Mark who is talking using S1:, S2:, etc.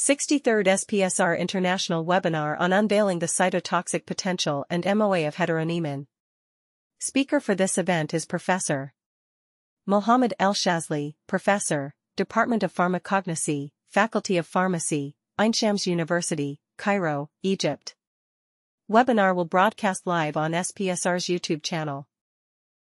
S1: 63rd SPSR International Webinar on Unveiling the Cytotoxic Potential and MOA of Heteronemin. Speaker for this event is Professor Mohamed El Shazly, Professor, Department of Pharmacognosy, Faculty of Pharmacy, Ain Shams University, Cairo, Egypt. Webinar will broadcast live on SPSR's YouTube channel.